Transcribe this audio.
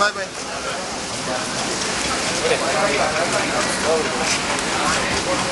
バイバイ。バイバイ